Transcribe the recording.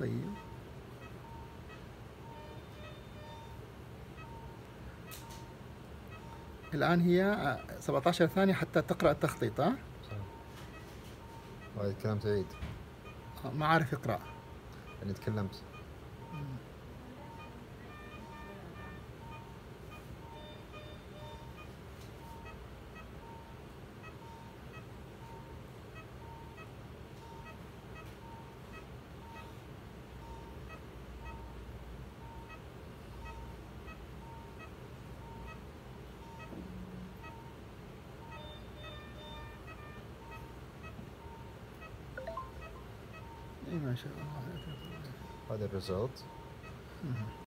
طيب. الآن هي 17 ثانية حتى تقرأ التخطيط ها؟ صح الكلام تعيد ما عارف يقرأ. يعني تكلمت. ما شاء الله هذا الريزلت.